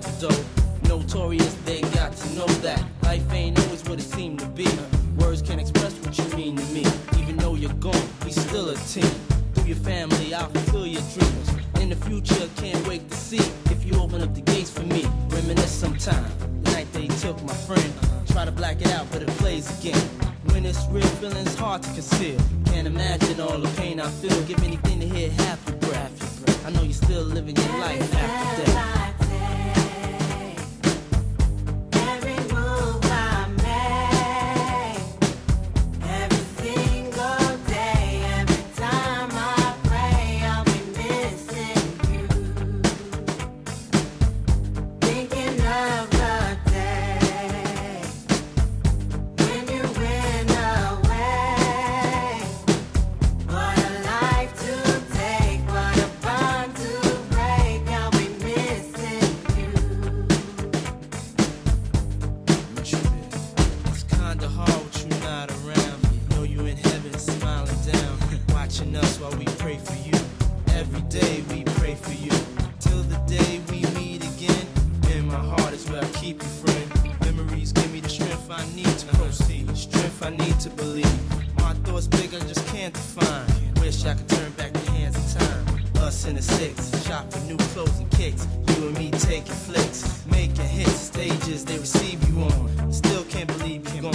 stop the. Notorious, they got to know that life ain't always what it seemed to be. Words can't express what you mean to me. Even though you're gone, we still a team. Through your family, I'll fulfill your dreams. In the future, can't wait to see if you open up the gates for me. Reminisce sometime. The night they took my friend. Try to black it out, but it plays again. When it's real, feeling's hard to conceal. Can't imagine all the pain I feel. Give anything to hear half your breath. I know you're still living your life after death. I need to believe. My thoughts big, I just can't define. Wish I could turn back the hands of time. Us in the six, shop for new clothes and kicks. You and me taking flicks, making hits, stages they receive you on. Still can't believe you're